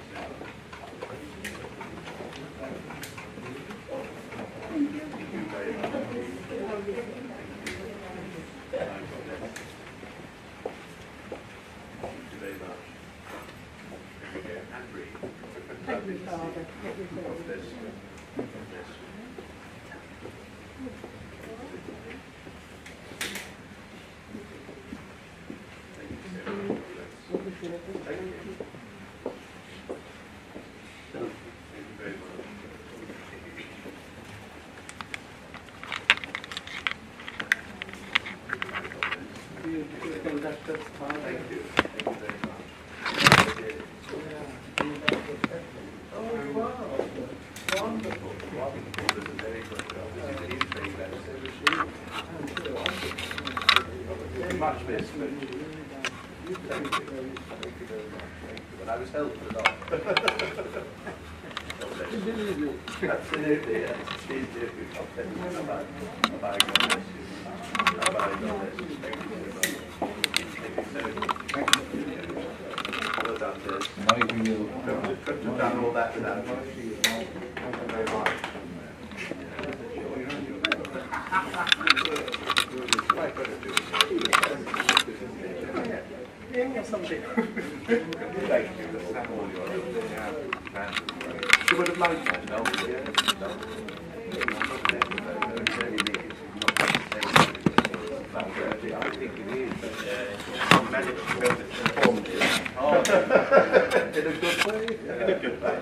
J: you.
K: Was
A: helped a lot. God bless you. Absolutely, yes. Steve, dear, God bless you. Bye-bye. Bye-bye. God bless you. Bye-bye. God bless you. Thank you very much. Thank you so much. Well done, Des. Couldn't have- couldn't have done all that without you. Thank you very much. Thank you. That's all your She would have liked that, no? Yeah, no. I think it is. I managed to go to perform this. In a good way? In a good way.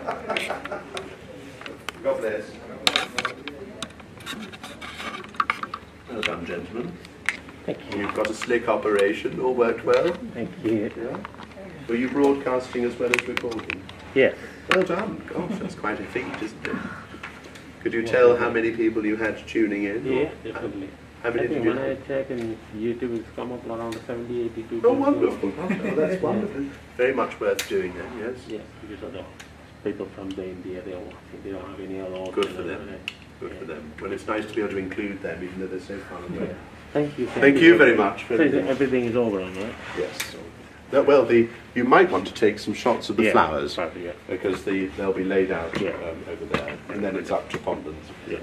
A: God bless. Well done, gentlemen.
H: Thank you.
A: You've got a slick operation, all worked well.
H: Thank you.
A: Yeah. Were you broadcasting as well as recording?
H: Yes.
A: Oh, well done. Gosh, that's quite a feat, isn't it? Could you tell how many people you had tuning in?
H: Yeah, definitely.
A: How many
H: I think
A: did you
H: when I check in YouTube, it's come up around 70, 80 people.
A: Oh, wonderful. Oh, that's wonderful. Very much worth doing then, yes?
H: Yes, because of the people from the India, they all, they don't have any other
A: Good for them.
H: other than-
A: Good for them. Well, it's nice to be able to include them, even though they're so far away.
H: Thank you.
A: Thank you very much.
H: So is- everything is over, right?
A: Yes. No, well, the you might want to take some shots of the
H: Yeah,
A: flowers
H: probably, yeah.
A: because the, they'll be laid out
H: Yeah.
A: um, over there, and then it's up to Pondens.
H: Yeah.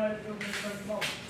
H: Uh, yeah, yeah,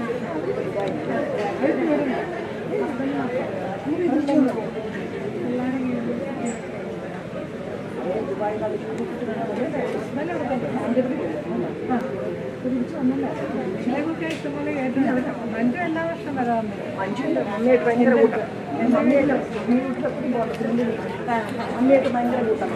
K: Manju എല്ലാ വർഷം വരാറുണ്ട്
G: മഞ്ജുവിന്റെ മമ്മിയായിട്ട് ഭയങ്കര കൂട്ടം മമ്മിയായിട്ട് വീട്ടിലെപ്പോഴും പോകത്തില്ല മമ്മിയായിട്ട് ഭയങ്കര കൂട്ടം